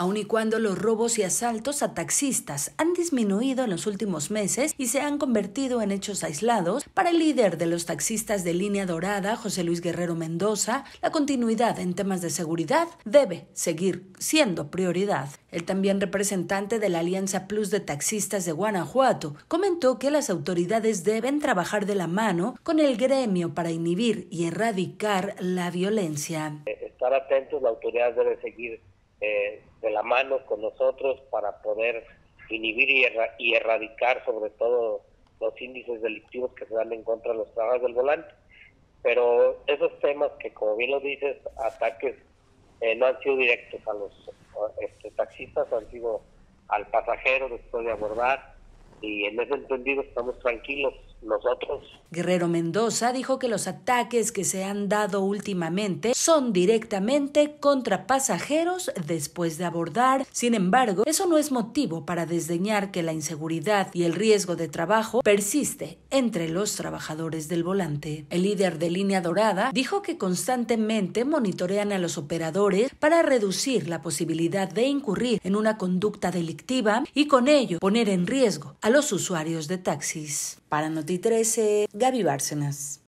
Aun y cuando los robos y asaltos a taxistas han disminuido en los últimos meses y se han convertido en hechos aislados, para el líder de los taxistas de línea dorada, José Luis Guerrero Mendoza, la continuidad en temas de seguridad debe seguir siendo prioridad. El también representante de la Alianza Plus de Taxistas de Guanajuato comentó que las autoridades deben trabajar de la mano con el gremio para inhibir y erradicar la violencia. Estar atentos, la autoridad debe seguir eh, de la mano con nosotros para poder inhibir y, erradicar sobre todo los índices delictivos que se dan en contra de los trabajadores del volante. Pero esos temas que, como bien lo dices, ataques eh, no han sido directos a los este, taxistas, han sido al pasajero después de abordar y en ese entendido estamos tranquilos nosotros. Guerrero Mendoza dijo que los ataques que se han dado últimamente son directamente contra pasajeros después de abordar. Sin embargo, eso no es motivo para desdeñar que la inseguridad y el riesgo de trabajo persiste entre los trabajadores del volante. El líder de Línea Dorada dijo que constantemente monitorean a los operadores para reducir la posibilidad de incurrir en una conducta delictiva y con ello poner en riesgo a los usuarios de taxis. Para Noti 13, Gaby Bárcenas.